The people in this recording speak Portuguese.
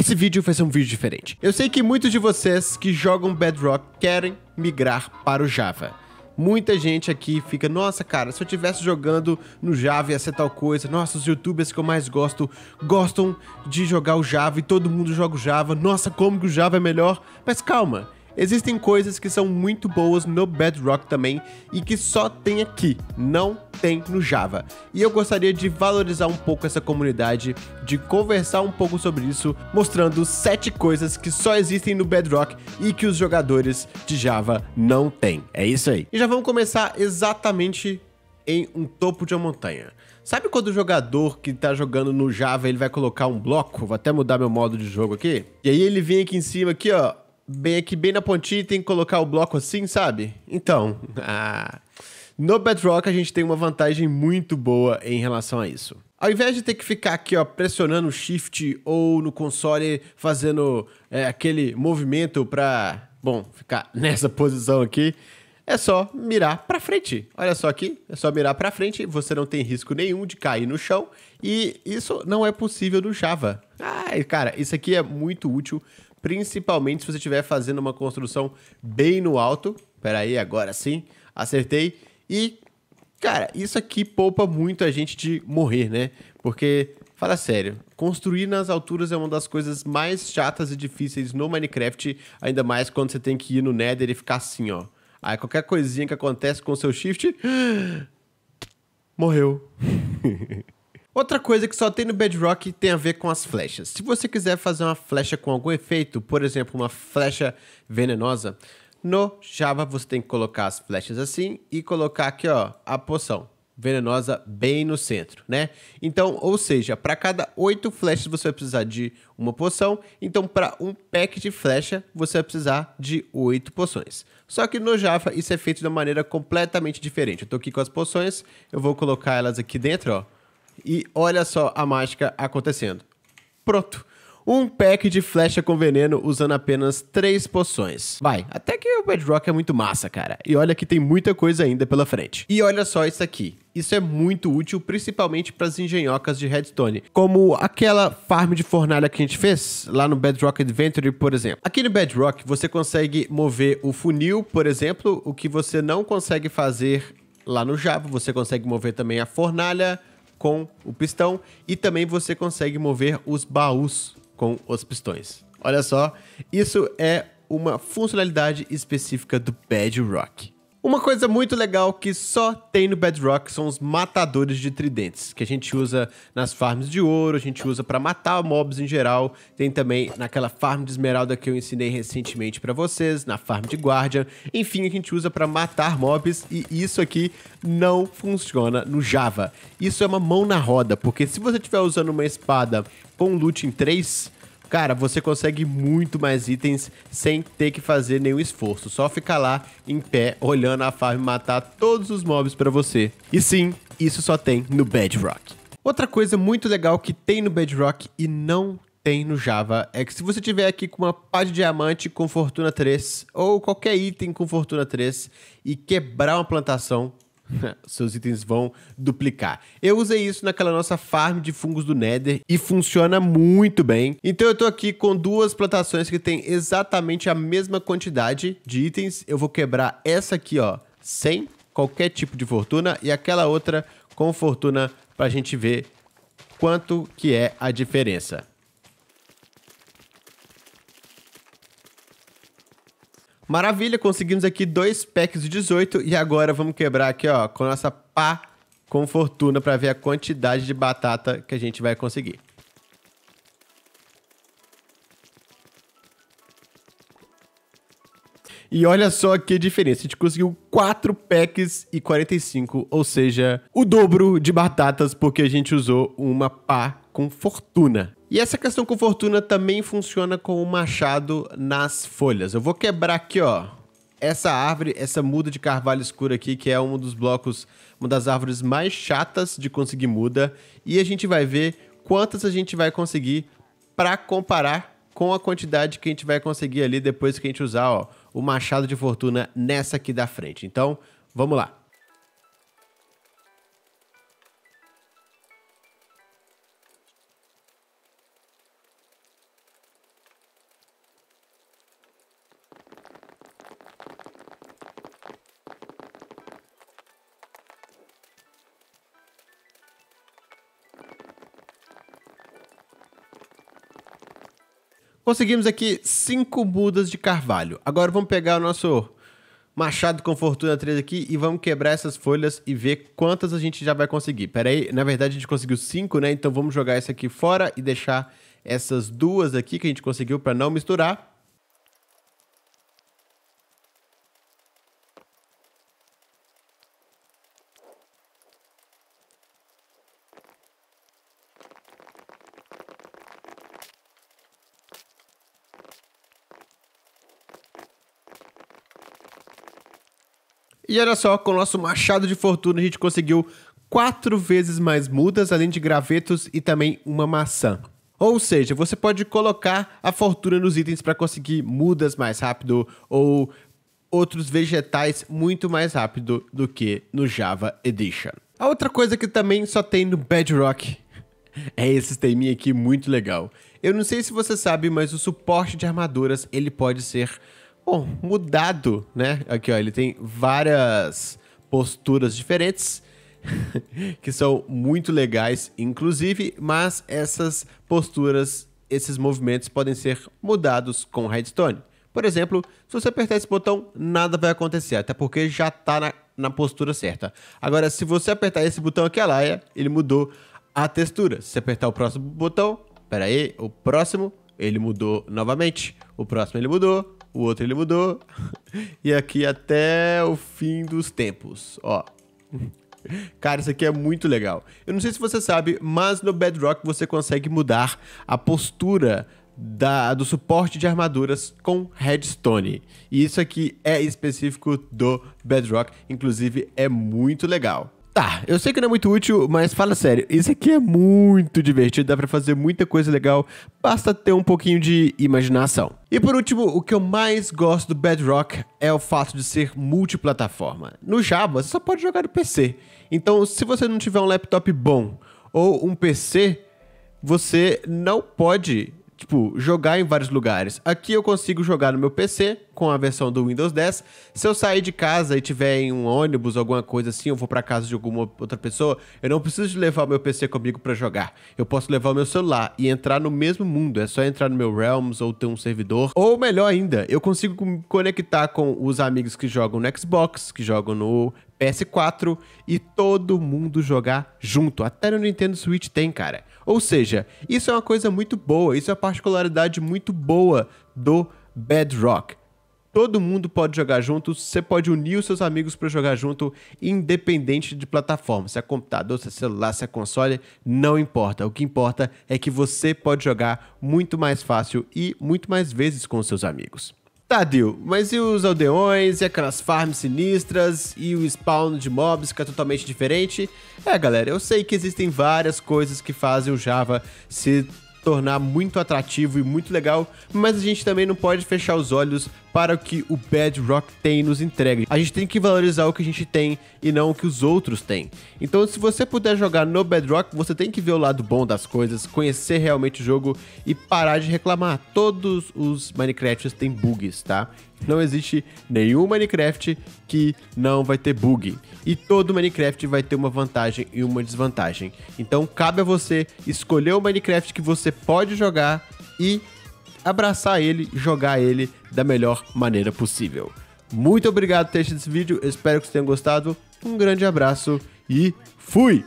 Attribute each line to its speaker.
Speaker 1: Esse vídeo vai ser um vídeo diferente. Eu sei que muitos de vocês que jogam Bedrock querem migrar para o Java. Muita gente aqui fica, nossa cara, se eu tivesse jogando no Java ia ser tal coisa. Nossa, os youtubers que eu mais gosto gostam de jogar o Java e todo mundo joga o Java. Nossa, como que o Java é melhor? Mas calma, Existem coisas que são muito boas no Bedrock também e que só tem aqui, não tem no Java. E eu gostaria de valorizar um pouco essa comunidade, de conversar um pouco sobre isso, mostrando sete coisas que só existem no Bedrock e que os jogadores de Java não têm. É isso aí. E já vamos começar exatamente em um topo de uma montanha. Sabe quando o jogador que tá jogando no Java, ele vai colocar um bloco? Vou até mudar meu modo de jogo aqui. E aí ele vem aqui em cima aqui, ó, bem aqui, bem na pontinha, tem que colocar o bloco assim, sabe? Então, ah, no Bedrock a gente tem uma vantagem muito boa em relação a isso. Ao invés de ter que ficar aqui, ó, pressionando o Shift ou no console fazendo é, aquele movimento para, bom, ficar nessa posição aqui, é só mirar para frente. Olha só aqui, é só mirar para frente, você não tem risco nenhum de cair no chão e isso não é possível no Java. Ah, cara, isso aqui é muito útil principalmente se você estiver fazendo uma construção bem no alto. Espera aí, agora sim, acertei. E, cara, isso aqui poupa muito a gente de morrer, né? Porque, fala sério, construir nas alturas é uma das coisas mais chatas e difíceis no Minecraft, ainda mais quando você tem que ir no Nether e ficar assim, ó. Aí qualquer coisinha que acontece com o seu shift, morreu. Outra coisa que só tem no Bedrock tem a ver com as flechas. Se você quiser fazer uma flecha com algum efeito, por exemplo, uma flecha venenosa, no Java você tem que colocar as flechas assim e colocar aqui, ó, a poção venenosa bem no centro, né? Então, ou seja, para cada oito flechas você vai precisar de uma poção, então para um pack de flecha você vai precisar de oito poções. Só que no Java isso é feito de uma maneira completamente diferente. Eu tô aqui com as poções, eu vou colocar elas aqui dentro, ó e olha só a mágica acontecendo. Pronto. Um pack de flecha com veneno usando apenas três poções. Vai, até que o Bedrock é muito massa, cara. E olha que tem muita coisa ainda pela frente. E olha só isso aqui. Isso é muito útil, principalmente para as engenhocas de redstone, como aquela farm de fornalha que a gente fez lá no Bedrock Adventure, por exemplo. Aqui no Bedrock você consegue mover o funil, por exemplo, o que você não consegue fazer lá no Java. Você consegue mover também a fornalha, com o pistão e também você consegue mover os baús com os pistões. Olha só, isso é uma funcionalidade específica do Bedrock. Uma coisa muito legal que só tem no Bedrock são os matadores de tridentes, que a gente usa nas farms de ouro, a gente usa para matar mobs em geral. Tem também naquela farm de esmeralda que eu ensinei recentemente para vocês, na farm de guardian. Enfim, a gente usa para matar mobs e isso aqui não funciona no Java. Isso é uma mão na roda, porque se você estiver usando uma espada com loot em 3, Cara, você consegue muito mais itens sem ter que fazer nenhum esforço. Só ficar lá em pé, olhando a farm matar todos os mobs para você. E sim, isso só tem no Bedrock. Outra coisa muito legal que tem no Bedrock e não tem no Java é que se você tiver aqui com uma pá de diamante com fortuna 3 ou qualquer item com fortuna 3 e quebrar uma plantação, seus itens vão duplicar. Eu usei isso naquela nossa farm de fungos do Nether e funciona muito bem. Então eu tô aqui com duas plantações que tem exatamente a mesma quantidade de itens. Eu vou quebrar essa aqui, ó, sem qualquer tipo de fortuna e aquela outra com fortuna pra gente ver quanto que é a diferença. Maravilha, conseguimos aqui dois packs de 18 e agora vamos quebrar aqui, ó, com nossa pá com fortuna para ver a quantidade de batata que a gente vai conseguir. E olha só que diferença, a gente conseguiu 4 packs e 45, ou seja, o dobro de batatas porque a gente usou uma pá com fortuna. E essa questão com fortuna também funciona com o machado nas folhas. Eu vou quebrar aqui, ó, essa árvore, essa muda de carvalho escuro aqui, que é um dos blocos, uma das árvores mais chatas de conseguir muda, e a gente vai ver quantas a gente vai conseguir para comparar com a quantidade que a gente vai conseguir ali depois que a gente usar, ó, o machado de fortuna nessa aqui da frente. Então, vamos lá. Conseguimos aqui cinco mudas de carvalho. Agora vamos pegar o nosso machado com fortuna 3 aqui e vamos quebrar essas folhas e ver quantas a gente já vai conseguir. Pera aí, na verdade a gente conseguiu cinco, né? Então vamos jogar esse aqui fora e deixar essas duas aqui que a gente conseguiu para não misturar. E olha só, com o nosso machado de fortuna a gente conseguiu quatro vezes mais mudas, além de gravetos e também uma maçã. Ou seja, você pode colocar a fortuna nos itens para conseguir mudas mais rápido ou outros vegetais muito mais rápido do que no Java Edition. A outra coisa que também só tem no Bedrock é esse sisteminha aqui muito legal. Eu não sei se você sabe, mas o suporte de armaduras ele pode ser bom, mudado, né? Aqui, ó, ele tem várias posturas diferentes que são muito legais, inclusive, mas essas posturas, esses movimentos podem ser mudados com Redstone. Por exemplo, se você apertar esse botão, nada vai acontecer, até porque já está na, na, postura certa. Agora, se você apertar esse botão aqui, laia, ele mudou a textura. Se apertar o próximo botão, pera aí, o próximo, ele mudou novamente. O próximo ele mudou, o outro ele mudou. E aqui até o fim dos tempos, ó. Cara, isso aqui é muito legal. Eu não sei se você sabe, mas no Bedrock você consegue mudar a postura da, do suporte de armaduras com redstone. E isso aqui é específico do Bedrock, inclusive é muito legal. Tá, eu sei que não é muito útil, mas fala sério, isso aqui é muito divertido, dá pra fazer muita coisa legal, basta ter um pouquinho de imaginação. E por último, o que eu mais gosto do Bedrock é o fato de ser multiplataforma. No Java, você só pode jogar no PC. Então, se você não tiver um laptop bom ou um PC, você não pode tipo, jogar em vários lugares. Aqui eu consigo jogar no meu PC com a versão do Windows 10. Se eu sair de casa e tiver em um ônibus, alguma coisa assim, eu vou para casa de alguma outra pessoa, eu não preciso levar o meu PC comigo para jogar. Eu posso levar o meu celular e entrar no mesmo mundo. É só entrar no meu Realms ou ter um servidor. Ou melhor ainda, eu consigo me conectar com os amigos que jogam no Xbox, que jogam no PS4 e todo mundo jogar junto. Até no Nintendo Switch tem, cara. Ou seja, isso é uma coisa muito boa, isso é uma particularidade muito boa do Bedrock. Todo mundo pode jogar junto, você pode unir os seus amigos para jogar junto, independente de plataforma. Se é computador, se é celular, se é console, não importa. O que importa é que você pode jogar muito mais fácil e muito mais vezes com seus amigos. Tá, Dil, mas e os aldeões, e aquelas farms sinistras, e o spawn de mobs que é totalmente diferente? É, galera, eu sei que existem várias coisas que fazem o Java se tornar muito atrativo e muito legal, mas a gente também não pode fechar os olhos para o que o Bedrock tem nos entrega. A gente tem que valorizar o que a gente tem e não o que os outros têm. Então, se você puder jogar no Bedrock, você tem que ver o lado bom das coisas, conhecer realmente o jogo e parar de reclamar. Todos os Minecrafts têm bugs, tá? Não existe nenhum Minecraft que não vai ter bug. E todo Minecraft vai ter uma vantagem e uma desvantagem. Então cabe a você escolher o Minecraft que você pode jogar e abraçar ele, jogar ele da melhor maneira possível. Muito obrigado por ter assistido esse vídeo, espero que vocês tenham gostado. Um grande abraço e fui!